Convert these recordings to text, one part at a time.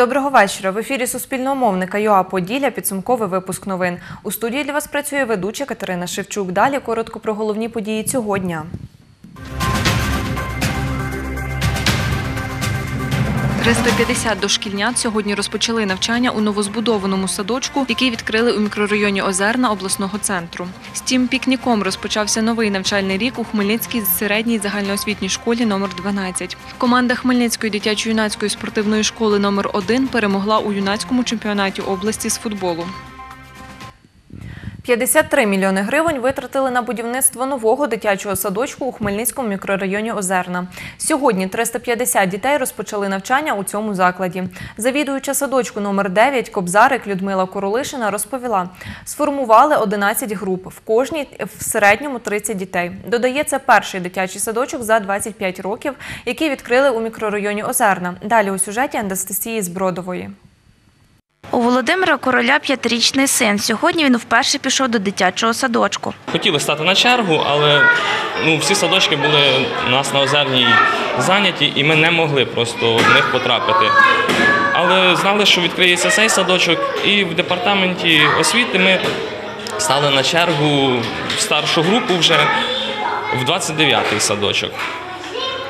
Доброго вечора. В ефірі Суспільного мовника ЮА Поділля підсумковий випуск новин. У студії для вас працює ведуча Катерина Шевчук. Далі коротко про головні події цього дня. – 350 дошкільнят сьогодні розпочали навчання у новозбудованому садочку, який відкрили у мікрорайоні Озерна обласного центру. З тим пікніком розпочався новий навчальний рік у Хмельницькій середній загальноосвітній школі номер 12. Команда Хмельницької дитячо-юнацької спортивної школи номер 1 перемогла у юнацькому чемпіонаті області з футболу. 53 мільйони гривень витратили на будівництво нового дитячого садочку у Хмельницькому мікрорайоні Озерна. Сьогодні 350 дітей розпочали навчання у цьому закладі. Завідуюча садочку номер 9 Кобзарик Людмила Королишина розповіла, сформували 11 груп, в кожній в середньому 30 дітей. Додає, це перший дитячий садочок за 25 років, який відкрили у мікрорайоні Озерна. Далі у сюжеті Анастасії Збродової. У Володимира Короля п'ятирічний син. Сьогодні він вперше пішов до дитячого садочку. Хотіли стати на чергу, але ну, всі садочки були у нас на озерній зайняті, і ми не могли просто в них потрапити. Але знали, що відкриється цей садочок, і в департаменті освіти ми стали на чергу в старшу групу вже в 29-й садочок.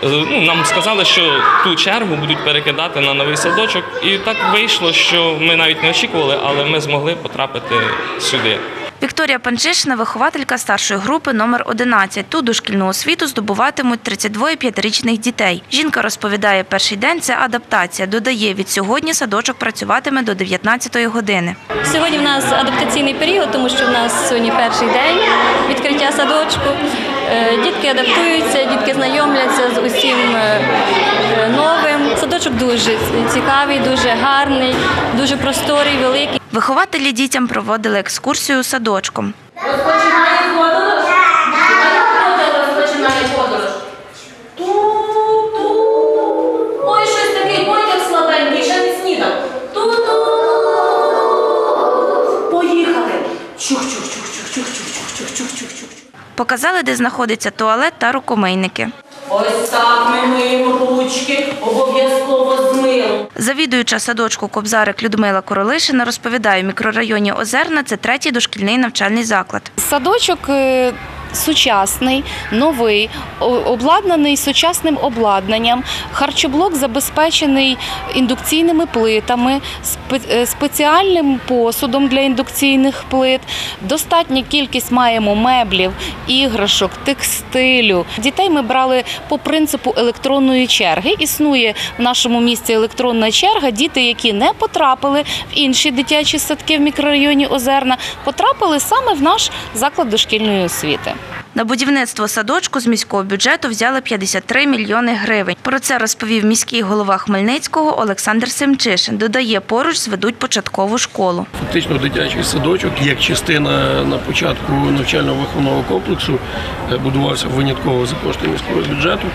Е, Ну, нам сказали, що ту чергу будуть перекидати на новий садочок, і так вийшло, що ми навіть не очікували, але ми змогли потрапити сюди. Вікторія Панчишина – вихователька старшої групи номер 11. Тут дошкільну освіту здобуватимуть 32 п'ятирічних дітей. Жінка розповідає, перший день – це адаптація. Додає, від сьогодні садочок працюватиме до 19-ї години. Сьогодні в нас адаптаційний період, тому що в нас сьогодні перший день відкриття садочку. Е, Дітки адаптуються, дітки знайомляться з усім е, е, новим. Садочок дуже цікавий, дуже гарний, дуже просторий, великий. Вихователі дітям проводили екскурсію садочком. Показали, де знаходиться туалет та рукомийники. Ось так ми миємо ручки, обов'язково з милом. Завідуюча садочку Кобзарик Людмила Королишина розповідає, в мікрорайоні Озерна – це третій дошкільний навчальний заклад. Садочок е, сучасний, новий, обладнаний сучасним обладнанням. Харчоблок забезпечений індукційними плитами, е, спеціальним посудом для індукційних плит. Достатня кількість маємо меблів, іграшок, текстилю. Дітей ми брали по принципу електронної черги. Існує в нашому місті електронна черга. Діти, які не потрапили в інші дитячі садки в мікрорайоні Озерна, потрапили саме в наш заклад дошкільної освіти. На будівництво садочку з міського бюджету взяли 53 мільйони гривень. Про це розповів міський голова Хмельницького Олександр Семчишин. Додає, поруч зведуть початкову школу. Фактично дитячий садочок, як частина на початку навчально-виховного комплексу, е, будувався винятково за кошти міського бюджету.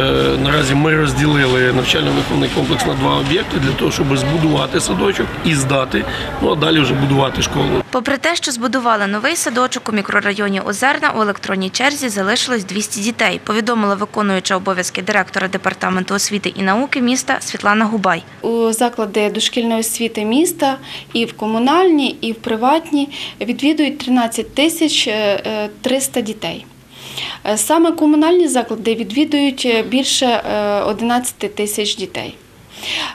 Е, Наразі ми розділили навчально-виховний комплекс на два об'єкти для того, щоб збудувати садочок і здати, ну а далі вже будувати школу. Попри те, що збудували новий садочок у мікрорайоні Озерна, у електронній черзі залишилось 200 дітей, повідомила виконуюча обов'язки директора департаменту освіти і науки міста Світлана Губай. У заклади дошкільної освіти міста і в комунальні, і в приватні відвідують 13 тисяч е, 300 дітей. Е, Саме комунальні заклади відвідують е, більше е, 11 тисяч дітей.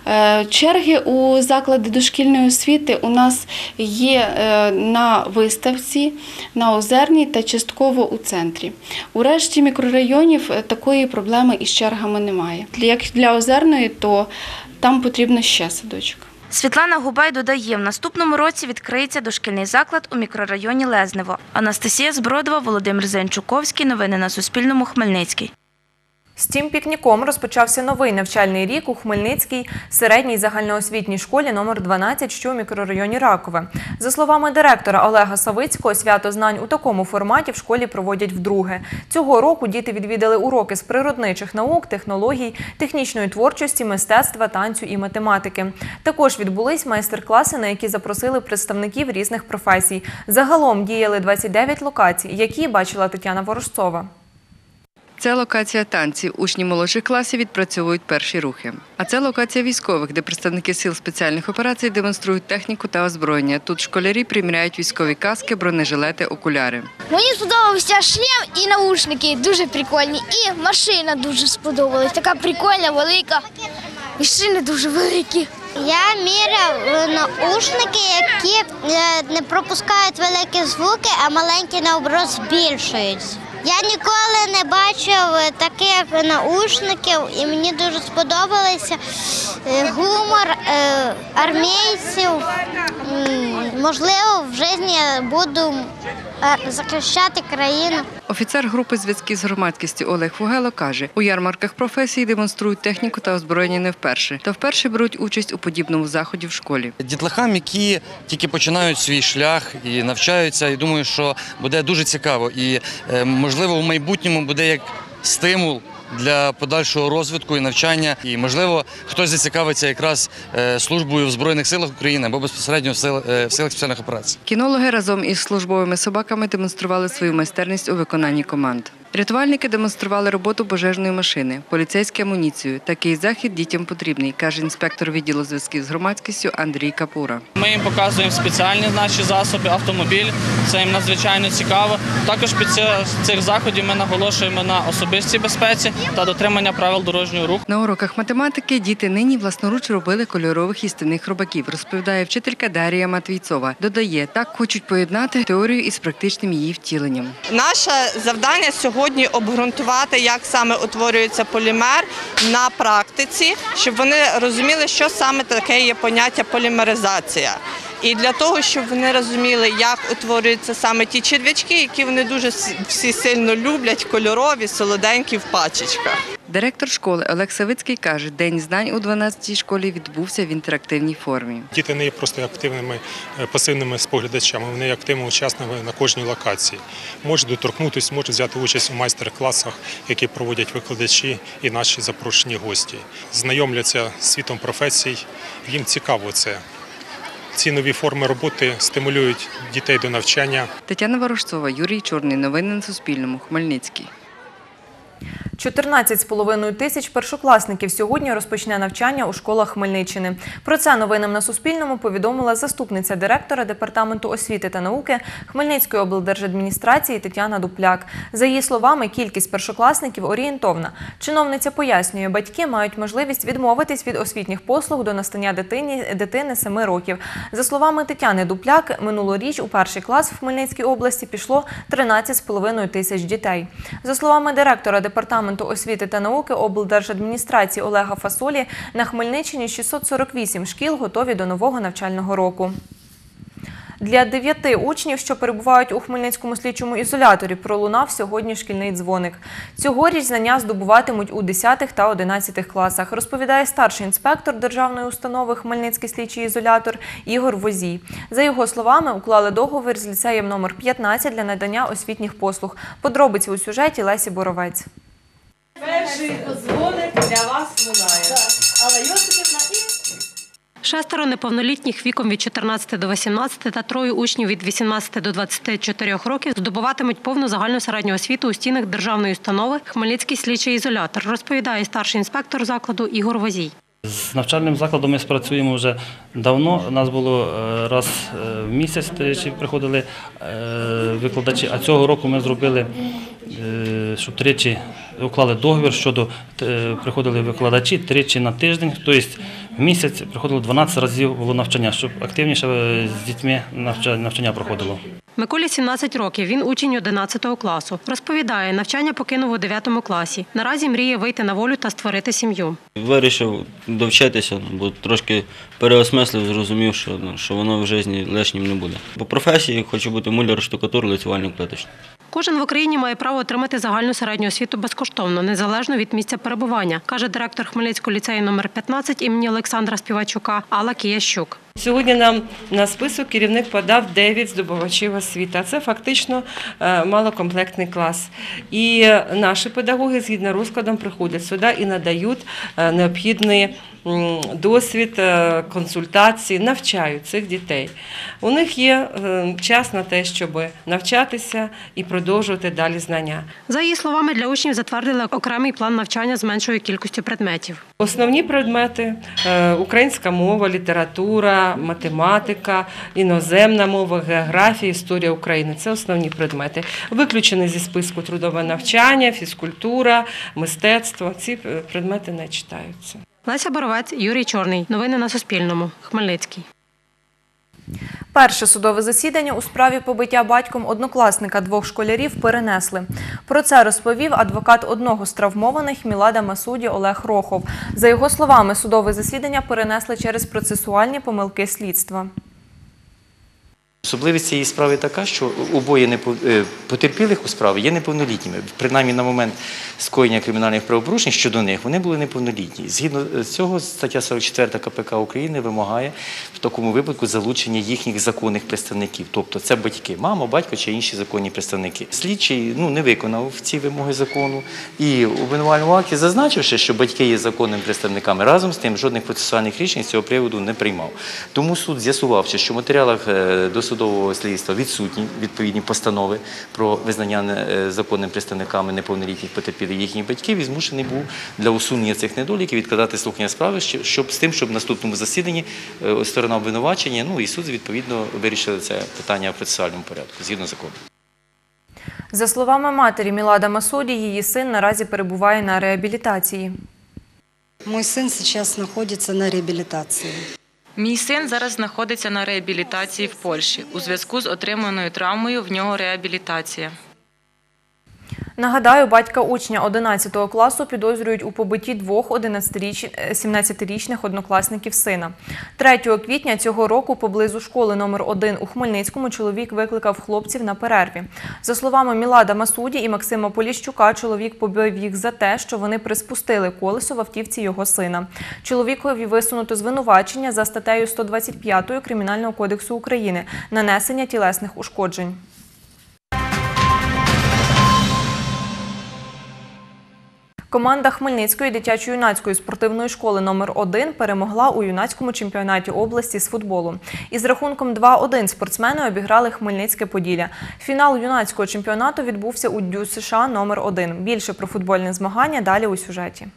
Е, Черги у заклади дошкільної освіти у нас є е, на виставці, на Озерній та частково у центрі. У решті мікрорайонів е, такої проблеми із чергами немає. Як для Озерної, то там потрібно ще садочок. Світлана Губай додає, в наступному році відкриється дошкільний заклад у мікрорайоні Лезнево. Анастасія Збродова, Володимир Зенчуковський. Новини на Суспільному. Хмельницький. З тим пікніком розпочався новий навчальний рік у Хмельницькій середній загальноосвітній школі номер 12, що у мікрорайоні Ракове. За словами директора Олега Савицького, свято знань у такому форматі в школі проводять вдруге. Цього року діти відвідали уроки з природничих наук, технологій, технічної творчості, мистецтва, танцю і математики. Також відбулись майстер-класи, на які запросили представників різних професій. Загалом діяли 29 локацій, які бачила Тетяна Ворожцова. Це локація танців. Учні молодших класів відпрацьовують перші рухи. А це локація військових, де представники сил спеціальних операцій демонструють техніку та озброєння. Тут школярі приміряють військові каски, бронежилети, окуляри. Мені сподобався шлем і наушники дуже прикольні. І машина дуже сподобалась. Така прикольна, велика. І шини дуже великі. Я міряв наушники, які е, не пропускають великі звуки, а маленькі наоборот збільшують. Я ніколи не бачив таких наушників, і мені дуже сподобалося е, гумор е, армійців. Можливо, в житті буду е, захищати країну. Офіцер групи зв'язків з громадськістю Олег Фугело каже, у ярмарках професії демонструють техніку та озброєння не вперше, та вперше беруть участь у подібному заході в школі. дітлахам, які тільки починають свій шлях і навчаються. І думаю, що буде дуже цікаво. І е, можливо, в майбутньому буде як стимул. Для подальшого розвитку і навчання, і можливо, хтось зацікавиться якраз е, службою в збройних силах України або безпосередньо е, в силах спеціальних операцій. Кінологи разом із службовими собаками демонстрували свою майстерність у виконанні команд. Рятувальники демонстрували роботу пожежної машини, поліцейську амуніцію. Такий захід дітям потрібний, каже інспектор відділу зв'язків з громадськістю Андрій Капура. Ми їм показуємо спеціальні наші засоби, автомобіль. Це їм надзвичайно цікаво. Також під цих заходів ми наголошуємо на особистій безпеці та дотримання правил дорожнього руху. На уроках математики діти нині власноруч робили кольорових істинних робаків, розповідає вчителька Дарія Матвійцова. Додає, так хочуть поєднати теорію із практичним її втіленням. Наше завдання сьогодні обґрунтувати, як саме утворюється полімер на практиці, щоб вони розуміли, що саме таке є поняття полімеризація. І для того, щоб вони розуміли, як утворюються саме ті черв'ячки, які вони дуже всі сильно люблять, кольорові, солоденькі в пачечках. Директор школи Олег Савицький каже, День знань у 12-й школі відбувся в інтерактивній формі. Діти не є просто активними е, пасивними споглядачами, вони є активними учасниками на кожній локації. Можуть доторкнутися, можуть взяти участь у майстер-класах, які проводять викладачі і наші запрошені гості. Знайомляться з світом професій, їм цікаво це. Ці нові форми роботи стимулюють дітей до навчання. Тетяна Ворожцова, Юрій Чорний. Новини на Суспільному. Хмельницький. 14,5 тисяч першокласників сьогодні розпочне навчання у школах Хмельниччини. Про це новинам на Суспільному повідомила заступниця директора департаменту освіти та науки Хмельницької облдержадміністрації Тетяна Дупляк. За її словами, кількість першокласників орієнтовна. Чиновниця пояснює, батьки мають можливість відмовитись від освітніх послуг до настання дитині дитини 7 років. За словами Тетяни Дупляк, минулоріч у перший клас в Хмельницькій області пішло 13,5 тисяч дітей. За словами директора департаменту освіти та науки облдержадміністрації Олега Фасолі, на Хмельниччині 648 шкіл готові до нового навчального року. Для дев'яти учнів, що перебувають у Хмельницькому слідчому ізоляторі, пролунав сьогодні шкільний дзвоник. Цьогоріч знання здобуватимуть у 10 та 11 класах, розповідає старший інспектор державної установи Хмельницький слідчий ізолятор Ігор Возій. За його словами, уклали договір з ліцеєм номер 15 для надання освітніх послуг. Подробиці у сюжеті Лесі Боровець. Перший дзвоник для вас лунає. Йосипівна і Шестеро неповнолітніх віком від 14 до 18 та троє учнів від 18 до 24 років здобуватимуть повну загальну середню освіту у стінах державної установи Хмельницький слідчий ізолятор, розповідає старший інспектор закладу Ігор Возій. З навчальним закладом ми спрацюємо вже давно. У нас було е, раз е, в місяць приходили е, викладачі, а цього року ми зробили, щоб тричі уклали договір щодо е, приходили викладачі тричі на тиждень, тобто в місяць приходило 12 разів було навчання, щоб активніше е, з дітьми навчання проходило. Миколі 17 років. Він учень 11 класу. Розповідає, навчання покинув у 9 класі. Наразі мріє вийти на волю та створити сім'ю. Вирішив довчитися, бо трошки переосмислив, зрозумів, що, ну, що воно в житті лишнім не буде. По професії хочу бути муляр, штукатур, лицювальник плиточник. Кожен в Україні має право отримати загальну середню освіту безкоштовно, незалежно від місця перебування, каже директор Хмельницького ліцею номер 15 імені Олександра Співачука Алла Киящук. Сьогодні нам на список керівник подав 9 здобувачів освіти. а Це фактично е, малокомплектний клас. І наші педагоги згідно розкладом приходять сюди і надають е, необхідний досвід, е, консультації, навчають цих дітей. У них є час на те, щоб навчатися і продовжувати далі знання. За її словами, для учнів затвердили окремий план навчання з меншою кількістю предметів. Основні предмети українська мова, література, математика, іноземна мова, географія, історія України це основні предмети. Виключені зі списку трудове навчання, фізкультура, мистецтво. Ці е, предмети не читаються. Леся Боровець, Юрій Чорний. Новини на Суспільному. Хмельницький. Перше судове засідання у справі побиття батьком однокласника двох школярів перенесли. Про це розповів адвокат одного з травмованих Мілада Масуді Олег Рохов. За його словами, судове засідання перенесли через процесуальні помилки слідства. Особливість цієї справи така, що обоє е, потерпілих у справі є неповнолітніми. Принаймні на момент скоєння кримінальних правопорушень щодо них вони були неповнолітні. Згідно цього, стаття 44 КПК України вимагає в такому випадку залучення їхніх законних представників. Тобто це батьки, мама, батько чи інші законні представники. Слідчий ну, не виконав ці вимоги закону і у обвинувальному акті зазначивши, що батьки є законними представниками, разом з тим жодних процесуальних рішень з цього приводу не приймав. Тому суд, з'ясувавши, що в матеріалах е, досудового слідства відсутні відповідні постанови про визнання е, законними представниками неповнолітніх потерпілих їхніх батьків, і змушений був для усунення цих недоліків відкладати слухання справи, щоб з тим, щоб в наступному засіданні е, сторона обвинувачення, ну і суд відповідно вирішили це питання в процесуальному порядку згідно закону. За словами матері Мілада Масуді, її син наразі перебуває на реабілітації. Мой сын сейчас находится на реабилитации. Мій син зараз знаходиться на реабілітації в Польщі. У зв'язку з отриманою травмою в нього реабілітація. Нагадаю, батька учня 11 класу підозрюють у побитті двох 11-річ- е, 17-річних однокласників сина. 3 квітня цього року поблизу школи номер 1 у Хмельницькому чоловік викликав хлопців на перерві. За словами Мілада Масуді і Максима Поліщука, чоловік побив їх за те, що вони приспустили колесо в автівці його сина. Чоловікові висунуто звинувачення за статтею 125 Кримінального кодексу України нанесення тілесних ушкоджень. Команда Хмельницької дитячо-юнацької спортивної школи номер 1 перемогла у юнацькому чемпіонаті області з футболу. Із рахунком 2-1 спортсмени обіграли Хмельницьке Поділля. Фінал юнацького чемпіонату відбувся у Дю США номер 1 Більше про футбольне змагання далі у сюжеті.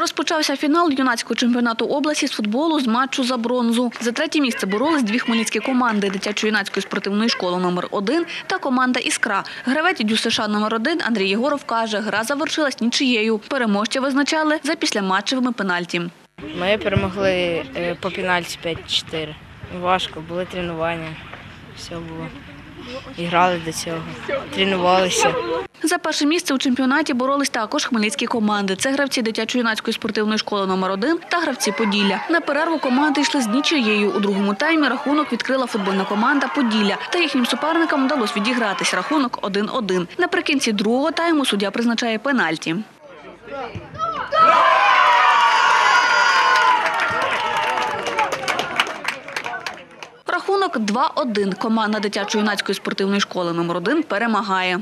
Розпочався фінал юнацького чемпіонату області з футболу з матчу за бронзу. За третє місце боролись дві хмельницькі команди дитячо-юнацької спортивної школи номер 1 та команда Іскра. Гравець Дю США номер 1 Андрій Єгоров каже, гра завершилась нічиєю. Переможця визначали за післяматчевими пенальті. Ми перемогли е, по пенальті 5-4. Важко, були тренування. Все було. І грали до цього. Тренувалися. За перше місце у чемпіонаті боролись також хмельницькі команди. Це гравці дитячо-юнацької спортивної школи номер 1 та гравці Поділля. На перерву команди йшли з нічиєю. У другому таймі рахунок відкрила футбольна команда Поділля. Та їхнім суперникам вдалося відігратись рахунок 1-1. Наприкінці другого тайму суддя призначає пенальті. Рахунок 2-1. Команда дитячо-юнацької спортивної школи номер 1 перемагає.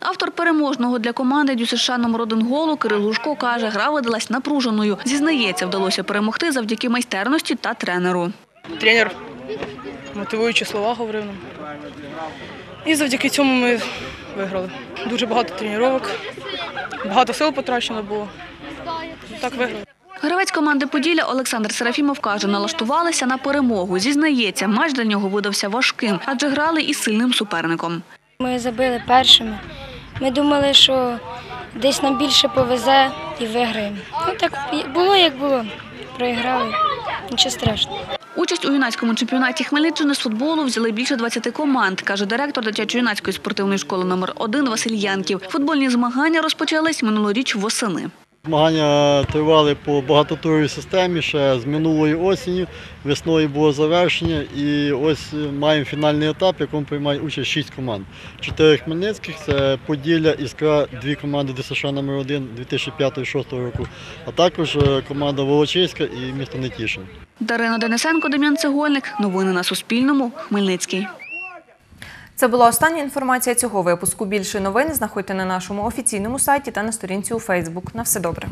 Автор переможного для команди ДЮСШ номер 1 голу Кирил Лужко каже, гра видалась напруженою. Зізнається, вдалося перемогти завдяки майстерності та тренеру. Тренер мотивуючі слова говорив нам. І завдяки цьому ми виграли. Дуже багато тренувань, багато сил потрачено було. Так виграли. Гравець команди Поділля Олександр Серафімов каже, налаштувалися на перемогу. Зізнається, матч для нього видався важким, адже грали із сильним суперником. Ми забили першими. Ми думали, що десь нам більше повезе і виграємо. Ну так було, як було. Проіграли. Нічого страшного. Участь у юнацькому чемпіонаті Хмельниччини з футболу взяли більше 20 команд, каже директор дитячо-юнацької спортивної школи номер 1 Василь Янків. Футбольні змагання розпочались минулоріч восени. Змагання тривали по багатотуровій системі ще з минулої осені. Весною було завершення і ось маємо фінальний етап, в якому приймають участь шість команд. Чотири хмельницьких це Поділля, Іскра, дві команди ДСШ номер 1 2005-2006 року, а також е, команда Волочиська і місто Нетішин. Дарина Денисенко, Дем'ян Цегольник. Новини на Суспільному. Хмельницький. Це була остання інформація цього випуску. Більше новин знаходьте на нашому офіційному сайті та на сторінці у Фейсбук. На все добре.